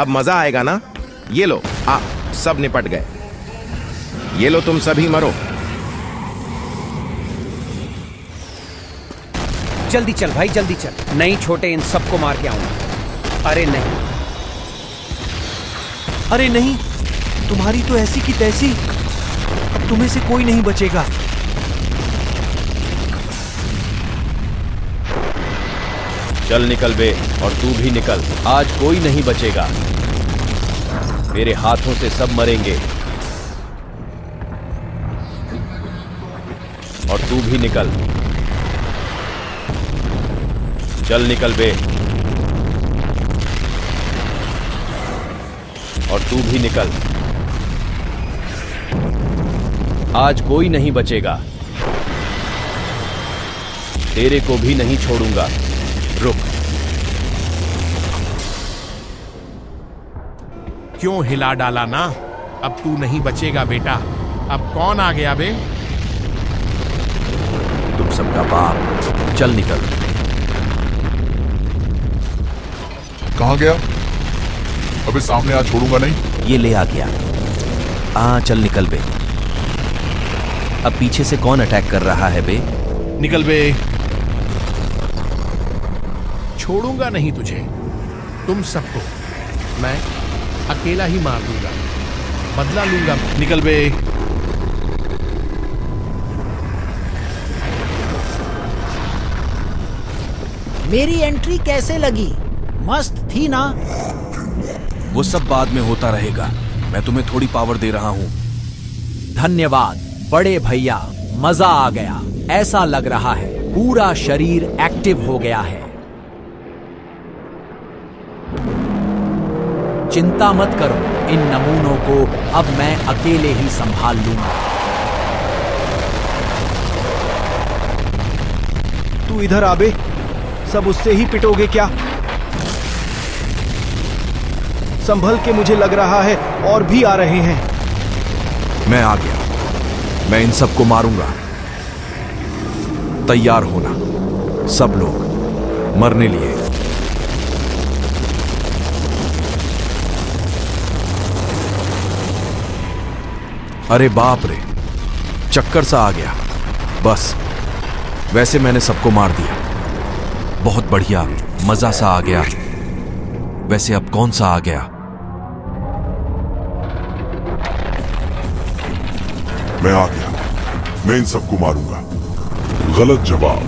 अब मज़ा आएगा ना? ये लो। आ, सब निपट गए। ये लो, तुम सभी मरो। जल्दी चल भाई, जल्दी चल। नहीं छोटे, इन सबको मार के आऊँगा। अरे नहीं। अरे नहीं, तुम्हारी तो ऐसी की तैसी। अब तुम्हें से कोई नहीं बचेगा। चल निकल बे, और तू भी निकल। आज कोई नहीं बचेगा। मेरे हाथों से सब मरेंगे। और तू भी निकल। चल निकल बे। और तू भी निकल। आज कोई नहीं बचेगा। तेरे को भी नहीं छोड़ूँगा। रुक। क्यों हिला डाला ना? अब तू नहीं बचेगा बेटा। अब कौन आ गया बे? तुम सबका बाप। चल निकल। कहा गया? अबे सामने आ छोड़ूँगा नहीं। ये ले आ गया। आ चल निकल बे। अब पीछे से कौन अटैक कर रहा है बे? निकल बे। छोड़ूँगा नहीं तुझे। तुम सबको मैं अकेला ही मार दूँगा। बदला लूँगा। निकल बे। मेरी एंट्री कैसे लगी? मस्त थी ना? वो सब बाद में होता रहेगा। मैं तुम्हें थोड़ी पावर दे रहा हूँ। धन्यवाद। बड़े भैया मज़ा आ गया। ऐसा लग रहा है। पूरा शरीर एक्टिव हो गया है। चिंता मत करो। इन नमूनों को अब मैं अकेले ही संभाल लूँगा। तू इधर आबे सब उससे ही पिटोगे क्या? संभल के मुझे लग रहा है और भी आ रहे हैं। मैं आ गया। मैं इन सबको मारूँगा। तैयार होना। सब लोग मरने लिए। अरे बाप रे, चक्कर सा आ गया। बस, वैसे मैंने सबको मार दिया। बहुत बढ़िया, मज़ा सा आ गया। वैसे अब कौन सा आ गया? मैं आ गया। मैं इन सबको मारूँगा। गलत जवाब।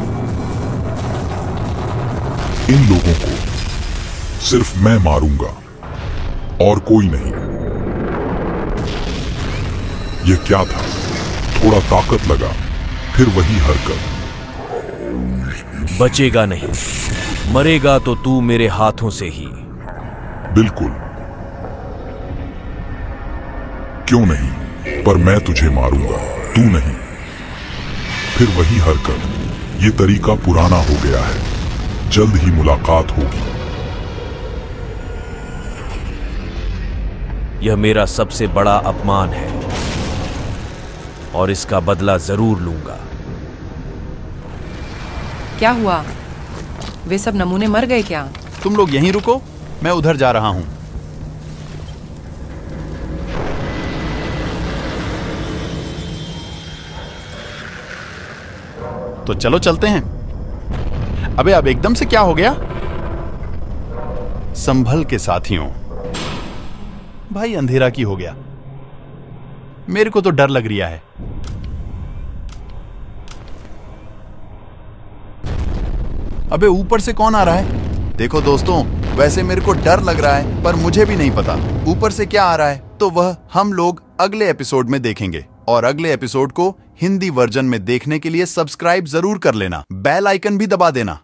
इन लोगों को सिर्फ़ मैं मारूँगा, और कोई नहीं। ये क्या था? थोड़ा ताकत लगा फिर वही हरकत। बचेगा नहीं। मरेगा तो तू मेरे हाथों से ही। बिल्कुल। क्यों नहीं? पर मैं तुझे मारूँगा तू नहीं। फिर वही हरकत। ये तरीका पुराना हो गया है। जल्द ही मुलाकात होगी। यह मेरा सबसे बड़ा अपमान है। और इसका बदला ज़रूर लूँगा। क्या हुआ? वे सब नमूने मर गए क्या? तुम लोग यहीं रुको मैं उधर जा रहा हूँ। तो चलो चलते हैं। अबे अब एकदम से क्या हो गया? संभल के साथियों भाई अंधेरा की हो गया। मेरे को तो डर लग रहा है। अबे, ऊपर से कौन आ रहा है? देखो दोस्तों, वैसे मेरे को डर लग रहा है, पर मुझे भी नहीं पता। ऊपर से क्या आ रहा है तो वह हम लोग अगले एपिसोड में देखेंगे। और अगले एपिसोड को हिंदी वर्जन में देखने के लिए सब्सक्राइब ज़रूर कर लेना। बेल आइकन भी दबा देना।